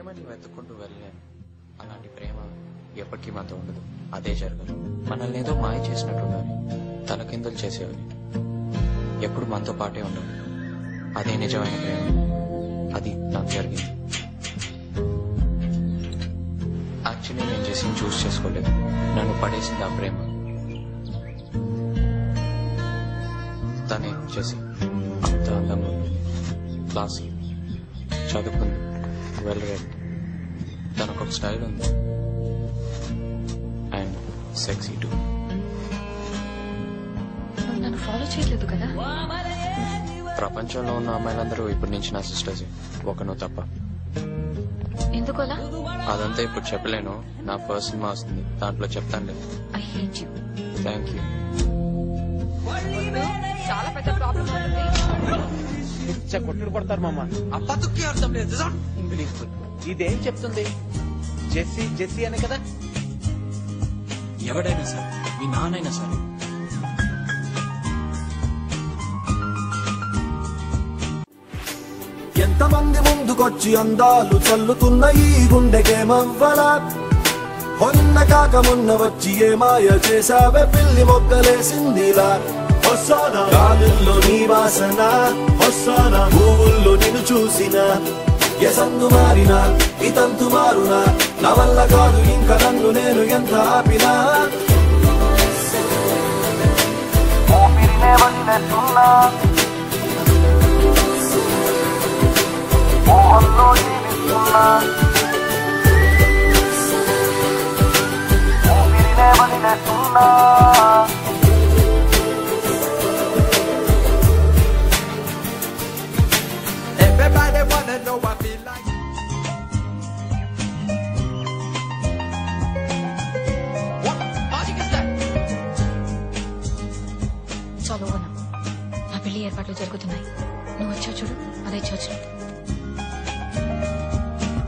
ప్రేమని వెతుక్కుంటూ వెళ్ళలేను అలాంటి ప్రేమ ఎప్పటికీ మనతో ఉండదు. అదే జరగదు. మనల్ని ఏదో మాయ చేసినట్టుండాలి తలకిందులు చేసేవారు. ఎప్పుడు మనతో పాటే ఉండాలి అదే నిజమైన ప్రేమ. అది నాకు జరిగింది. యాక్చువల్లీ నేను చేసింది చూస్ చేసుకోలేదు. నన్ను పడేసింది ఆ ప్రేమ. తనే చేసి అంత అందంగా ఉంది చదువుకుంది. వెల్ రెడ్ తనకు ఒక స్టైల్ ఉంది. అండ్ సెక్సీ టూ నువ్వు నన్ను ఫాలో చేయట్లేదు కదా? ప్రపంచంలో ఉన్న అమ్మాయిలందరూ ఇప్పుడు నుంచి నా సిస్టర్స్ ఒక నువ్వు తప్ప. ఎందుకు అలా అదంతా ఇప్పుడు చెప్పలేను. నా ఫస్ట్ సినిమా వస్తుంది. దాంట్లో చెప్తాను I hate you thank you పిచ్చ కొట్టుడు కొడతారు మామ. ఆ అర్థం లేదు. ఇదేం చెప్తుంది? జెస్సీ జెస్సీ అనే కదా? ఎవడైనా సరే మీ నాన్నైనా సరే. ఎంతమంది ముందుకొచ్చి అందాలు చల్లుతున్న ఈ గుండెకేమవ్వలా మొన్న కాక మొన్న వచ్చి ఏ మాయ చేసావే పిల్లి మొగ్గలేసిందిలా. వస్తానా? గాలుల్లో నీ వాసన? వస్తానా? పువ్వుల్లో నిన్ను చూసిన ఎసందు మారినా ఇతంతు మారునా? నా వల్ల కాదు ఇంకా నన్ను నేను ఎంత ఆపినా? జీవిస్తున్నా. చాలు నా పెళ్ళి ఏర్పాట్లు జరుగుతున్నాయి. నువ్వు వచ్చావు చూడు అదే చర్చ్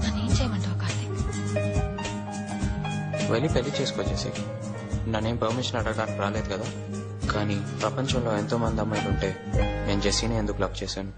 నన్ను ఏం చేయమంటావు కార్తీక్? వెళ్ళి పెళ్ళి చేసుకోచేసి నన్నేం పర్మిషన్ అడగడానికి రాలేదు కదా. కానీ ప్రపంచంలో ఎంతో మంది అమ్మాయిలు ఉంటే నేను జెస్సీని ఎందుకు లవ్ చేశాను?